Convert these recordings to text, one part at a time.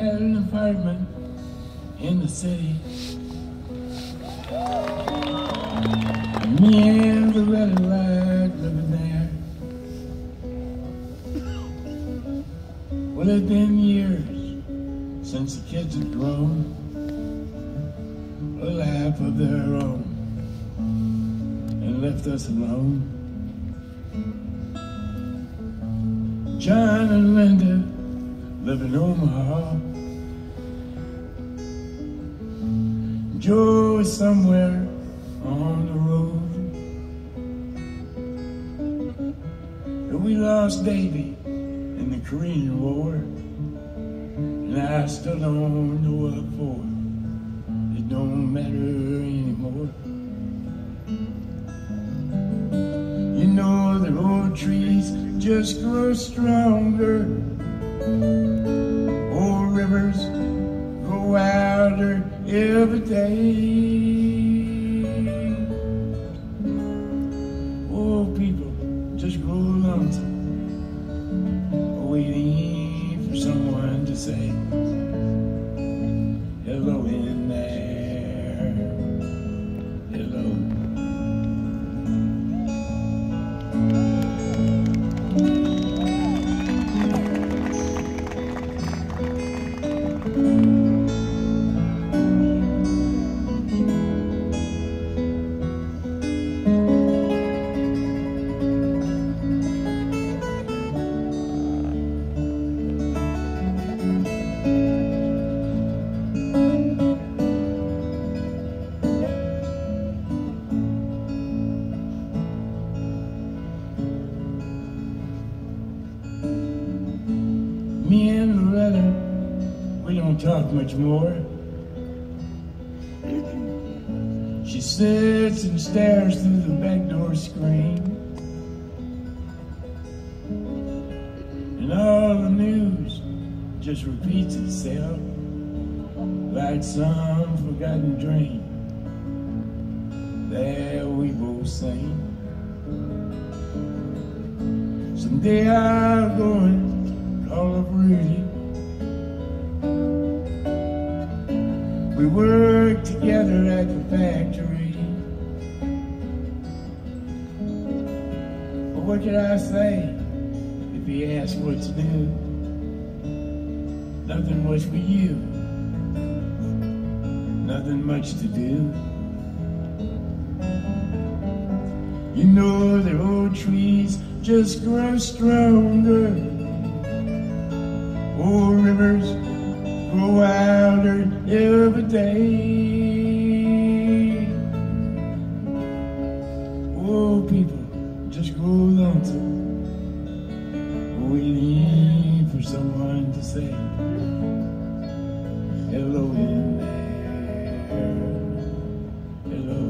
an apartment in the city. Me and Loretta liked living there. Well, it's been years since the kids have grown a life of their own and left us alone. John and Linda live in Omaha. Joe is somewhere on the road. And we lost Davy in the Korean War. And I still don't know what for. It don't matter anymore. You know the old trees just grow stronger. Old rivers grow wilder every day. Old people just grow lonesome, waiting for someone to say Loretta, we don't talk much more. She sits and stares through the back door screen. And all the news just repeats itself like some forgotten dream that we both sing. Someday I'll go what could I say if he asked what to do? Nothing much for you. Nothing much to do. You know the old trees just grow stronger. Old rivers grow wilder every day. To say hello in there. Hello.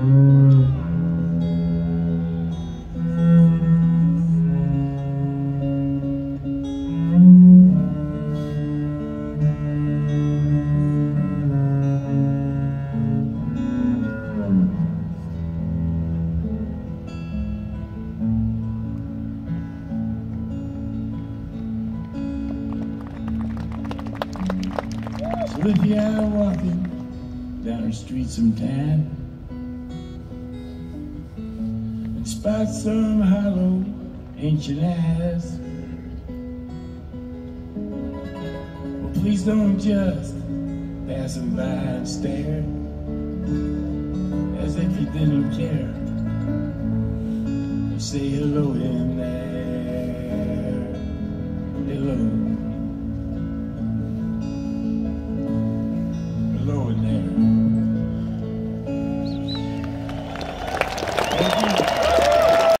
So with you out walking down our street sometime. And spot some hollow ancient eyes. Well, please don't just pass them by and stare as if you didn't care. or say hello in there. Hello.